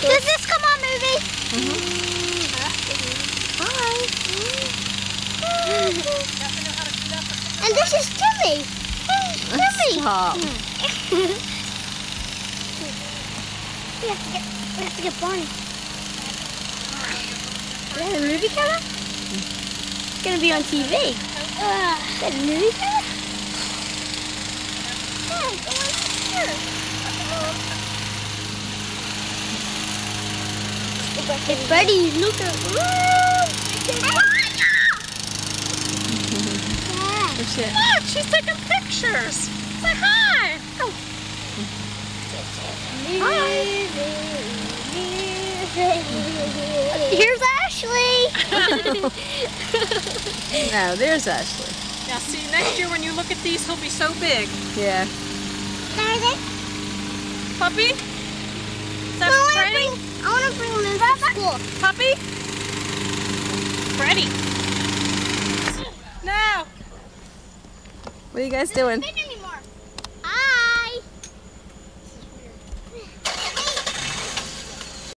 Does this come on movie? Hi. and this is Timmy. Timmy. Stop. We have to get, we have to get Barney. Is that a movie camera? It's gonna be on TV. Is that a movie camera? Yeah, go on here. It's Buddy, look at What's it? Look, she's taking pictures. Say hi. Oh. Hi. Here's Ashley. No, there's Ashley. Now, see, next year when you look at these, he'll be so big. Yeah. Puppy? Is that I Freddy? bring, I want to bring him in from school. Puppy? Freddy. No. What are you guys doing? Spinning